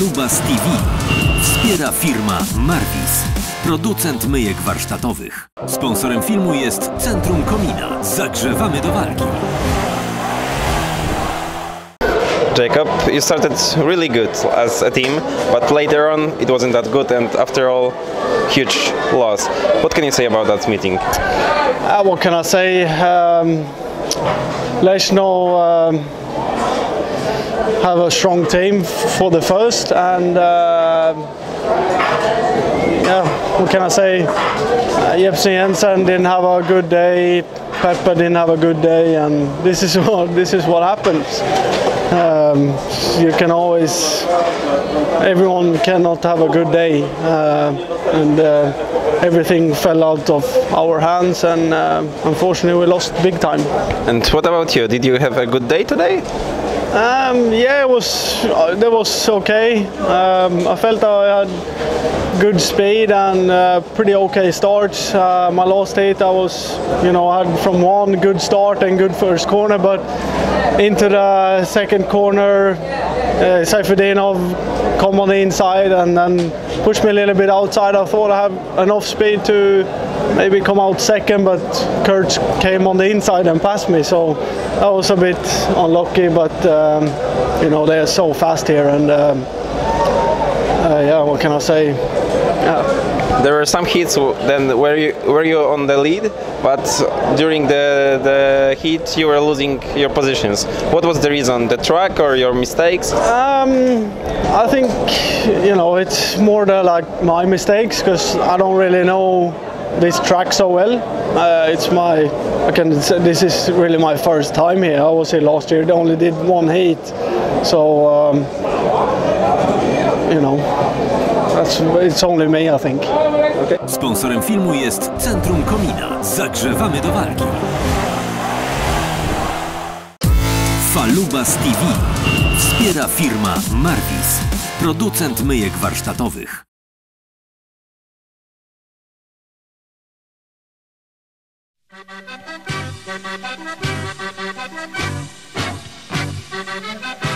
Falubaz TV wspiera firma Marvis, producent myjek warsztatowych. Sponsorem filmu jest Centrum Komina. Zagrzewamy do walki. Jacob, you started really good as a team, but later on it wasn't that good, and after all, huge loss. What can you say about that meeting? Uh, what can I say? Um, Leszno um, have a strong team for the first, and uh, yeah, what can I say? Uh, Jepsen Jensen didn't have a good day. Pepper didn't have a good day, and this is what this is what happens. Um, you can always, everyone cannot have a good day, uh, and uh, everything fell out of our hands, and uh, unfortunately we lost big time. And what about you? Did you have a good day today? Um, yeah, it was uh, that was okay. Um, I felt I had good speed and uh, pretty okay starts. Uh, my last eight, I was, you know, I had from one good start and good first corner, but into the second corner, uh, come on the inside and then pushed me a little bit outside. I thought I had enough speed to maybe come out second, but Kurt came on the inside and passed me, so that was a bit unlucky. But um, you know they are so fast here, and um, uh, yeah, what can I say? Yeah. There were some hits. Then were you were you on the lead, but during the the heat you were losing your positions. What was the reason? The track or your mistakes? Um, I think you know it's more the like my mistakes because I don't really know this track so well. Uh, it's my I can say this is really my first time here. I was here last year. They only did one heat, so um, you know that's it's only me I think. Sponsorem filmu jest Centrum Komina. Zagrzewamy do walki. Falubas TV wspiera firma Marvis, producent myjek warsztatowych. Thank you.